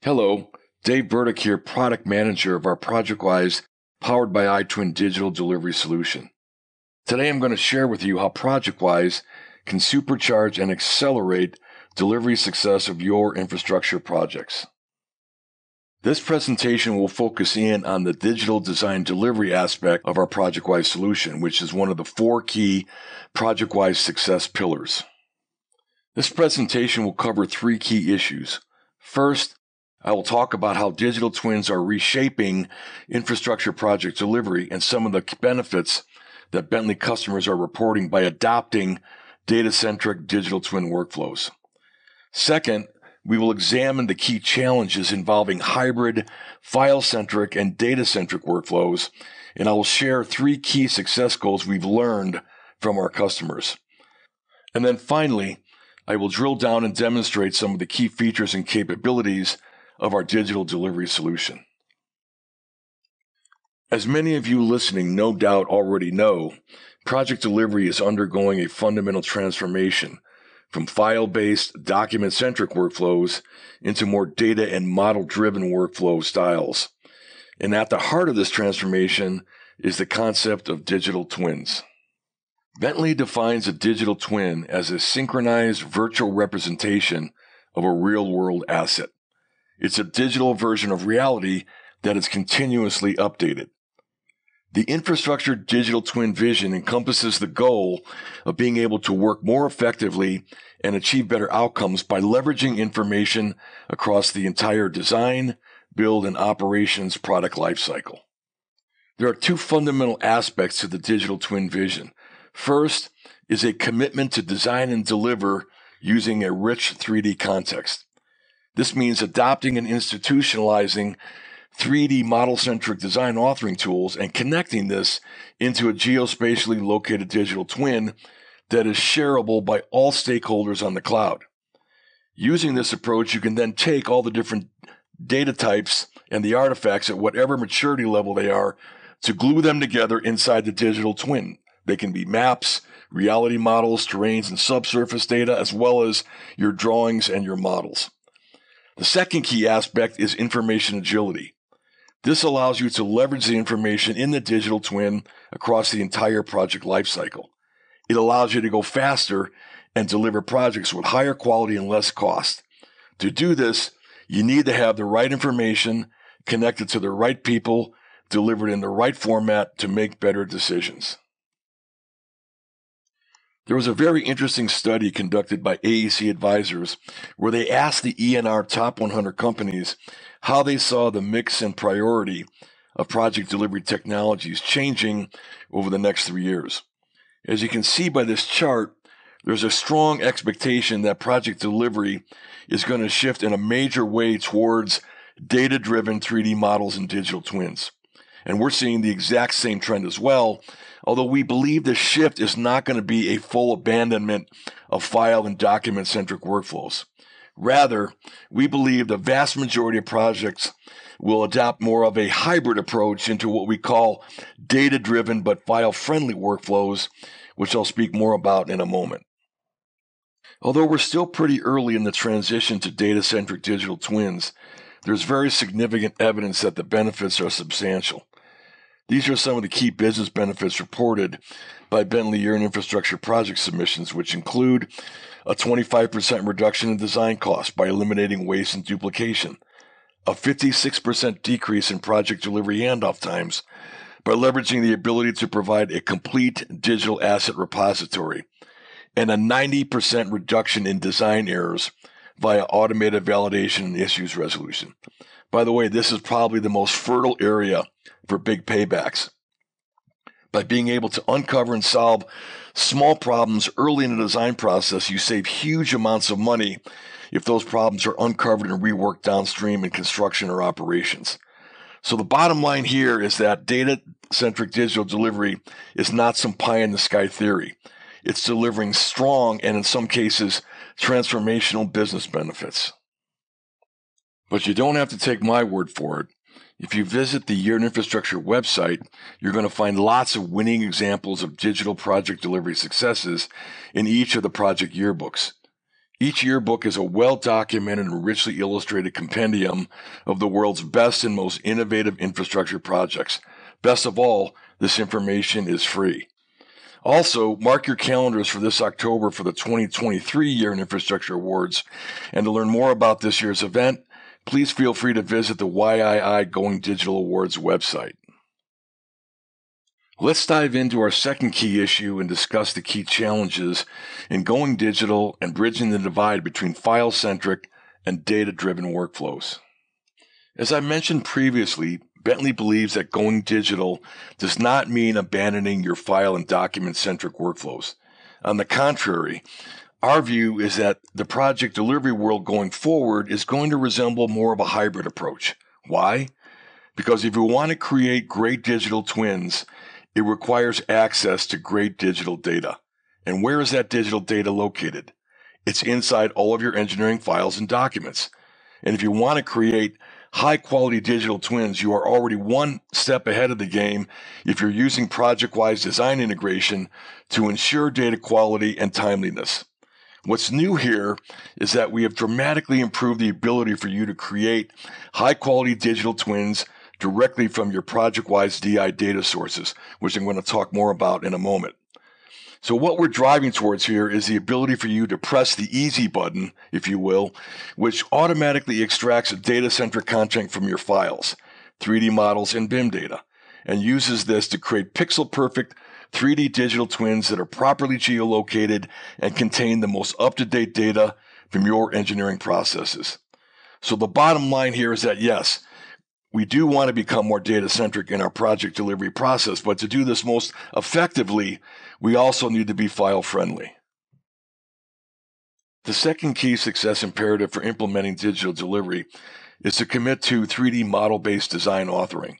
Hello, Dave Burdick here, product manager of our ProjectWise powered by iTwin digital delivery solution. Today I'm going to share with you how ProjectWise can supercharge and accelerate delivery success of your infrastructure projects. This presentation will focus in on the digital design delivery aspect of our ProjectWise solution, which is one of the four key ProjectWise success pillars. This presentation will cover three key issues. First, I will talk about how digital twins are reshaping infrastructure project delivery and some of the benefits that Bentley customers are reporting by adopting data centric digital twin workflows. Second, we will examine the key challenges involving hybrid, file centric, and data centric workflows, and I will share three key success goals we've learned from our customers. And then finally, I will drill down and demonstrate some of the key features and capabilities of our digital delivery solution. As many of you listening no doubt already know, project delivery is undergoing a fundamental transformation from file based, document centric workflows into more data and model driven workflow styles. And at the heart of this transformation is the concept of digital twins. Bentley defines a digital twin as a synchronized virtual representation of a real world asset. It's a digital version of reality that is continuously updated. The infrastructure digital twin vision encompasses the goal of being able to work more effectively and achieve better outcomes by leveraging information across the entire design, build, and operations product lifecycle. There are two fundamental aspects to the digital twin vision. First is a commitment to design and deliver using a rich 3D context. This means adopting and institutionalizing 3D model centric design authoring tools and connecting this into a geospatially located digital twin that is shareable by all stakeholders on the cloud. Using this approach, you can then take all the different data types and the artifacts at whatever maturity level they are to glue them together inside the digital twin. They can be maps, reality models, terrains, and subsurface data, as well as your drawings and your models. The second key aspect is information agility. This allows you to leverage the information in the digital twin across the entire project lifecycle. It allows you to go faster and deliver projects with higher quality and less cost. To do this, you need to have the right information connected to the right people, delivered in the right format to make better decisions. There was a very interesting study conducted by AEC Advisors where they asked the ENR top 100 companies how they saw the mix and priority of project delivery technologies changing over the next three years. As you can see by this chart, there's a strong expectation that project delivery is going to shift in a major way towards data driven 3D models and digital twins. And we're seeing the exact same trend as well, although we believe the shift is not going to be a full abandonment of file and document centric workflows. Rather, we believe the vast majority of projects will adopt more of a hybrid approach into what we call data driven but file friendly workflows, which I'll speak more about in a moment. Although we're still pretty early in the transition to data centric digital twins, there's very significant evidence that the benefits are substantial. These are some of the key business benefits reported by Bentley in Infrastructure project submissions, which include a 25% reduction in design costs by eliminating waste and duplication, a 56% decrease in project delivery handoff times by leveraging the ability to provide a complete digital asset repository, and a 90% reduction in design errors via automated validation and issues resolution. By the way, this is probably the most fertile area for big paybacks. By being able to uncover and solve small problems early in the design process, you save huge amounts of money if those problems are uncovered and reworked downstream in construction or operations. So the bottom line here is that data centric digital delivery is not some pie in the sky theory. It's delivering strong and in some cases transformational business benefits. But you don't have to take my word for it. If you visit the Year in Infrastructure website, you're going to find lots of winning examples of digital project delivery successes in each of the project yearbooks. Each yearbook is a well documented and richly illustrated compendium of the world's best and most innovative infrastructure projects. Best of all, this information is free. Also, mark your calendars for this October for the 2023 Year in Infrastructure Awards. And to learn more about this year's event, please feel free to visit the YII Going Digital Awards website. Let's dive into our second key issue and discuss the key challenges in going digital and bridging the divide between file centric and data driven workflows. As I mentioned previously, Bentley believes that going digital does not mean abandoning your file and document centric workflows. On the contrary, our view is that the project delivery world going forward is going to resemble more of a hybrid approach. Why? Because if you want to create great digital twins, it requires access to great digital data. And where is that digital data located? It's inside all of your engineering files and documents. And if you want to create high quality digital twins, you are already one step ahead of the game if you're using ProjectWise design integration to ensure data quality and timeliness. What's new here is that we have dramatically improved the ability for you to create high quality digital twins directly from your ProjectWise DI data sources, which I'm going to talk more about in a moment. So what we're driving towards here is the ability for you to press the easy button, if you will, which automatically extracts data centric content from your files, 3D models, and BIM data, and uses this to create pixel perfect 3D digital twins that are properly geolocated and contain the most up to date data from your engineering processes. So the bottom line here is that yes, we do want to become more data centric in our project delivery process, but to do this most effectively, we also need to be file friendly. The second key success imperative for implementing digital delivery is to commit to 3D model based design authoring.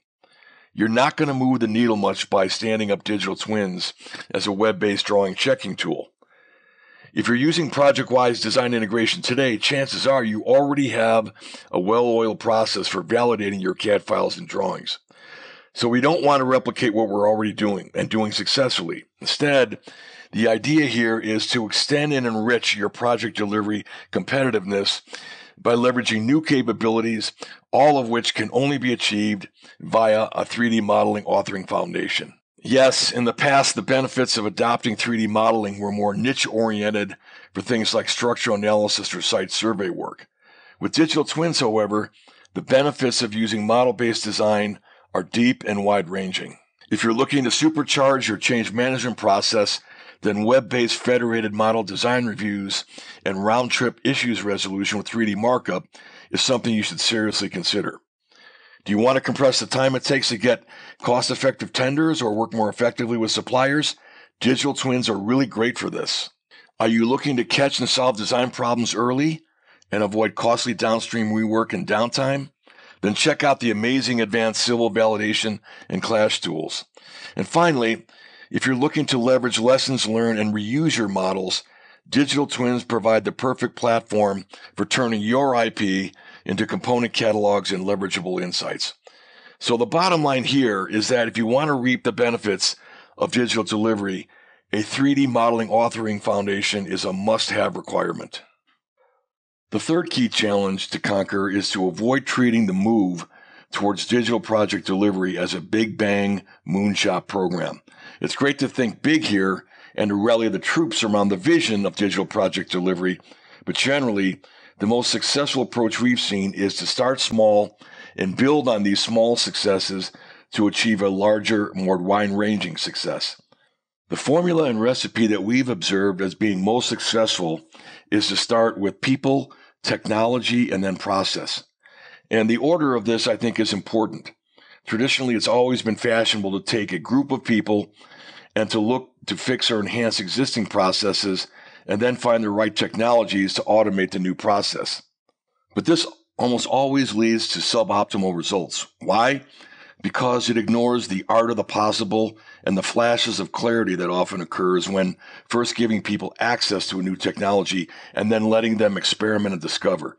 You're not going to move the needle much by standing up digital twins as a web based drawing checking tool. If you're using ProjectWise design integration today, chances are you already have a well oiled process for validating your CAD files and drawings. So we don't want to replicate what we're already doing and doing successfully. Instead, the idea here is to extend and enrich your project delivery competitiveness by leveraging new capabilities, all of which can only be achieved via a 3D modeling authoring foundation. Yes, in the past, the benefits of adopting 3D modeling were more niche oriented for things like structural analysis or site survey work. With digital twins, however, the benefits of using model based design are deep and wide ranging. If you're looking to supercharge your change management process, then web based federated model design reviews and round trip issues resolution with 3D markup is something you should seriously consider. Do you want to compress the time it takes to get cost effective tenders or work more effectively with suppliers? Digital twins are really great for this. Are you looking to catch and solve design problems early and avoid costly downstream rework and downtime? Then check out the amazing advanced civil validation and clash tools. And finally, if you're looking to leverage lessons learned and reuse your models, digital twins provide the perfect platform for turning your IP into component catalogs and leverageable insights. So the bottom line here is that if you want to reap the benefits of digital delivery, a 3D modeling authoring foundation is a must have requirement. The third key challenge to conquer is to avoid treating the move towards digital project delivery as a big bang moonshot program. It's great to think big here and to rally the troops around the vision of digital project delivery, but generally, the most successful approach we've seen is to start small and build on these small successes to achieve a larger, more wide ranging success. The formula and recipe that we've observed as being most successful is to start with people, technology, and then process. And the order of this, I think, is important. Traditionally, it's always been fashionable to take a group of people and to look to fix or enhance existing processes and then find the right technologies to automate the new process. But this almost always leads to suboptimal results. Why? Because it ignores the art of the possible and the flashes of clarity that often occurs when first giving people access to a new technology and then letting them experiment and discover.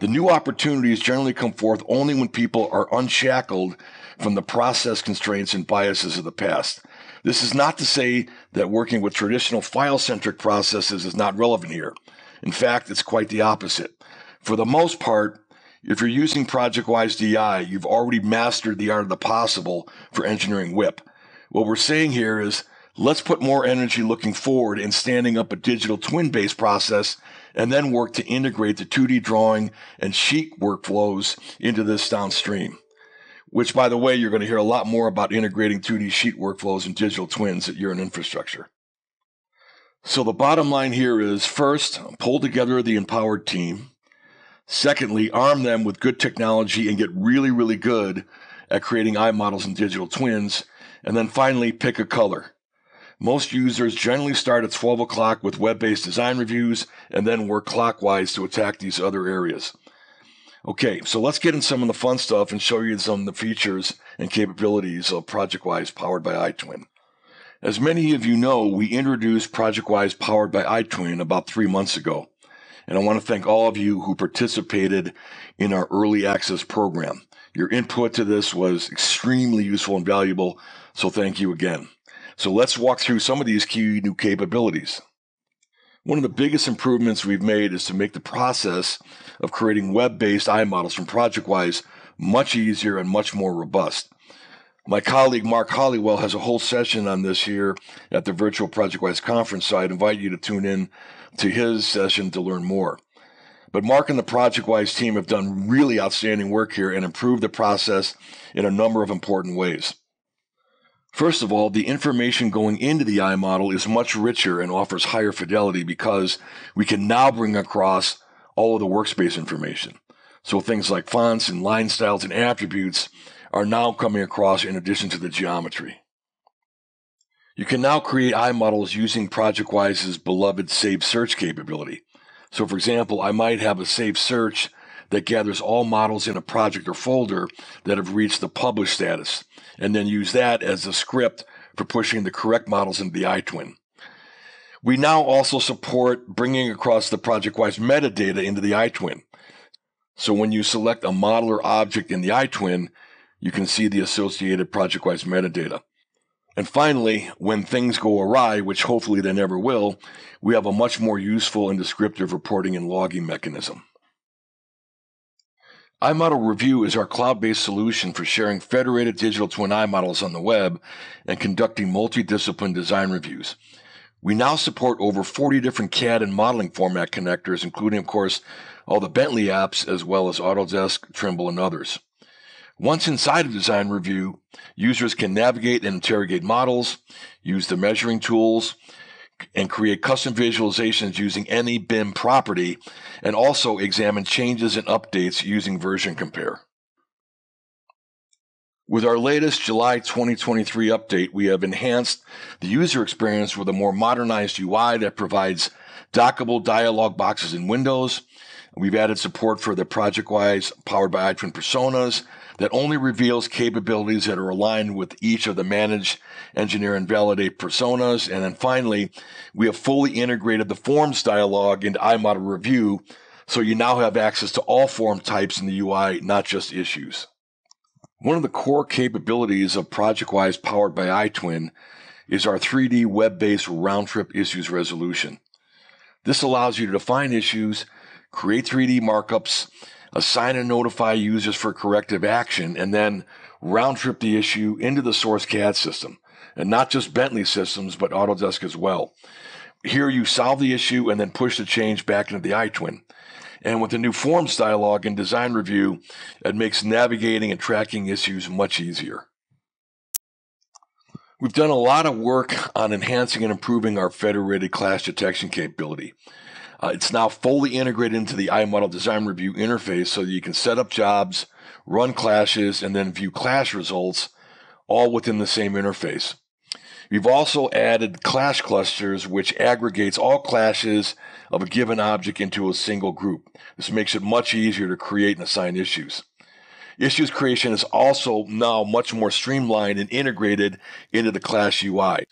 The new opportunities generally come forth only when people are unshackled from the process constraints and biases of the past. This is not to say that working with traditional file centric processes is not relevant here. In fact, it's quite the opposite. For the most part, if you're using ProjectWise DI, you've already mastered the art of the possible for engineering WIP. What we're saying here is let's put more energy looking forward and standing up a digital twin based process and then work to integrate the 2D drawing and sheet workflows into this downstream. Which, by the way, you're going to hear a lot more about integrating 2D sheet workflows and digital twins at Year in Infrastructure. So the bottom line here is first, pull together the empowered team. Secondly, arm them with good technology and get really, really good at creating iModels and digital twins. And then finally, pick a color. Most users generally start at 12 o'clock with web-based design reviews and then work clockwise to attack these other areas. Okay, so let's get in some of the fun stuff and show you some of the features and capabilities of ProjectWise powered by iTwin. As many of you know, we introduced ProjectWise powered by iTwin about three months ago. And I want to thank all of you who participated in our early access program. Your input to this was extremely useful and valuable, so thank you again. So let's walk through some of these key new capabilities. One of the biggest improvements we've made is to make the process of creating web-based iModels from ProjectWise much easier and much more robust. My colleague Mark Hollywell has a whole session on this here at the virtual ProjectWise conference, so I'd invite you to tune in to his session to learn more. But Mark and the ProjectWise team have done really outstanding work here and improved the process in a number of important ways. First of all, the information going into the iModel is much richer and offers higher fidelity because we can now bring across all of the workspace information. So things like fonts and line styles and attributes are now coming across in addition to the geometry. You can now create iModels using ProjectWise's beloved Save Search capability. So for example, I might have a Save Search that gathers all models in a project or folder that have reached the publish status and then use that as a script for pushing the correct models into the iTwin. We now also support bringing across the ProjectWise metadata into the iTwin. So when you select a model or object in the iTwin, you can see the associated ProjectWise metadata. And finally, when things go awry, which hopefully they never will, we have a much more useful and descriptive reporting and logging mechanism iModel Review is our cloud-based solution for sharing federated digital twin iModels on the web and conducting multidiscipline design reviews. We now support over 40 different CAD and modeling format connectors, including, of course, all the Bentley apps, as well as Autodesk, Trimble, and others. Once inside a Design Review, users can navigate and interrogate models, use the measuring tools, and create custom visualizations using any BIM property, and also examine changes and updates using version compare. With our latest July 2023 update, we have enhanced the user experience with a more modernized UI that provides dockable dialog boxes in Windows. We've added support for the ProjectWise powered by iTwin personas that only reveals capabilities that are aligned with each of the manage, engineer, and validate personas. And then finally, we have fully integrated the forms dialog into iModel Review, so you now have access to all form types in the UI, not just issues. One of the core capabilities of ProjectWise powered by iTwin is our 3D web-based round-trip issues resolution. This allows you to define issues, create 3D markups, assign and notify users for corrective action, and then round trip the issue into the source CAD system. And not just Bentley systems, but Autodesk as well. Here you solve the issue and then push the change back into the iTwin. And with the new forms dialog and design review, it makes navigating and tracking issues much easier. We've done a lot of work on enhancing and improving our federated clash detection capability. Uh, it's now fully integrated into the iModel Design Review interface so you can set up jobs, run clashes, and then view clash results all within the same interface. We've also added clash clusters, which aggregates all clashes of a given object into a single group. This makes it much easier to create and assign issues. Issues creation is also now much more streamlined and integrated into the Clash UI.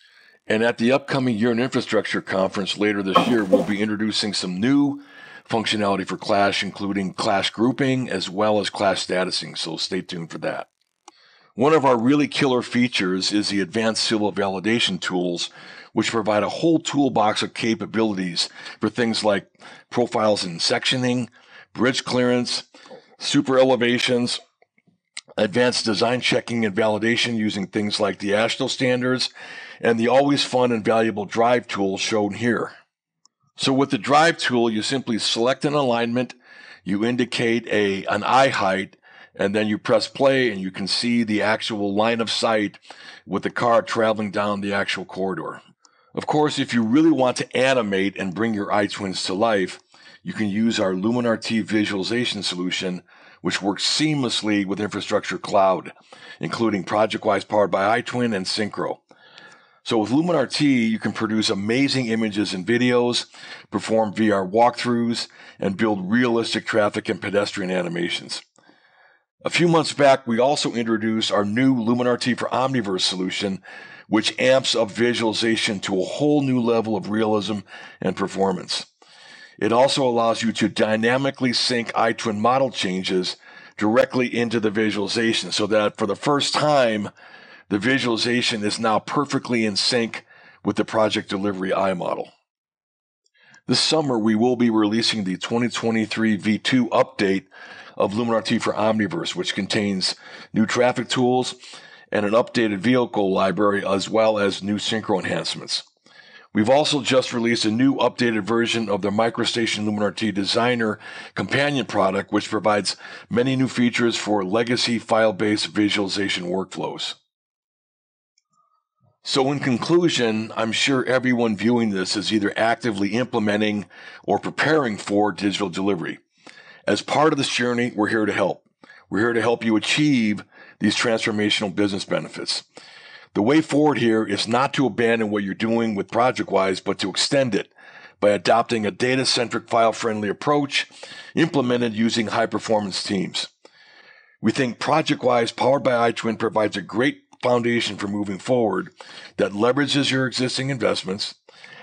And at the upcoming Year in Infrastructure Conference later this year, we'll be introducing some new functionality for Clash, including clash grouping as well as clash statusing, so stay tuned for that. One of our really killer features is the advanced civil validation tools, which provide a whole toolbox of capabilities for things like profiles and sectioning, bridge clearance, super elevations, advanced design checking and validation using things like the AASHTO standards, and the always fun and valuable drive tool shown here. So with the drive tool, you simply select an alignment, you indicate a, an eye height, and then you press play and you can see the actual line of sight with the car traveling down the actual corridor. Of course, if you really want to animate and bring your iTwins to life, you can use our LumenRT visualization solution which works seamlessly with Infrastructure Cloud, including ProjectWise powered by iTwin and Synchro. So with LumenRT, you can produce amazing images and videos, perform VR walkthroughs, and build realistic traffic and pedestrian animations. A few months back, we also introduced our new LumenRT for Omniverse solution, which amps up visualization to a whole new level of realism and performance. It also allows you to dynamically sync iTwin model changes directly into the visualization so that for the first time, the visualization is now perfectly in sync with the project delivery iModel. This summer, we will be releasing the 2023 V2 update of LumenRT for Omniverse, which contains new traffic tools and an updated vehicle library as well as new synchro enhancements. We've also just released a new updated version of the MicroStation LumenRT Designer companion product, which provides many new features for legacy file-based visualization workflows. So in conclusion, I'm sure everyone viewing this is either actively implementing or preparing for digital delivery. As part of this journey, we're here to help. We're here to help you achieve these transformational business benefits. The way forward here is not to abandon what you're doing with ProjectWise, but to extend it by adopting a data centric file friendly approach implemented using high performance teams. We think ProjectWise powered by iTwin provides a great foundation for moving forward that leverages your existing investments,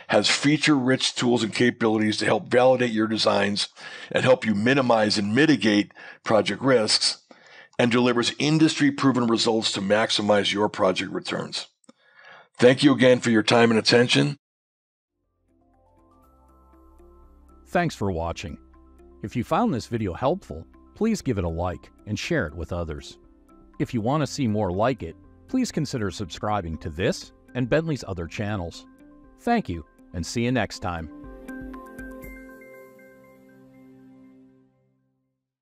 has feature rich tools and capabilities to help validate your designs and help you minimize and mitigate project risks, and delivers industry proven results to maximize your project returns. Thank you again for your time and attention. Thanks for watching. If you found this video helpful, please give it a like and share it with others. If you want to see more like it, please consider subscribing to this and Bentley's other channels. Thank you, and see you next time.